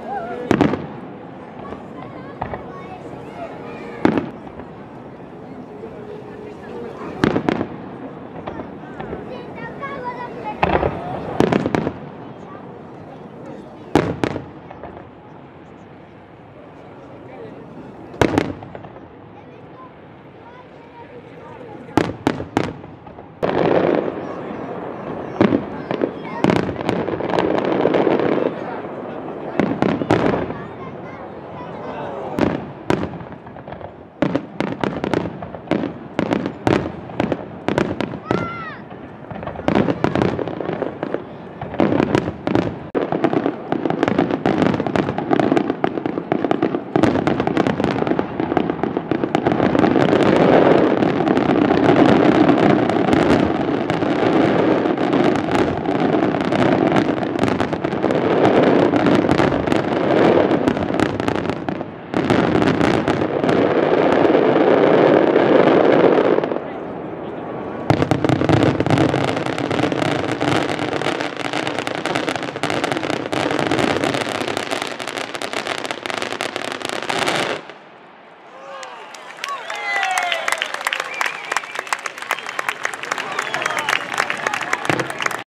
Woo!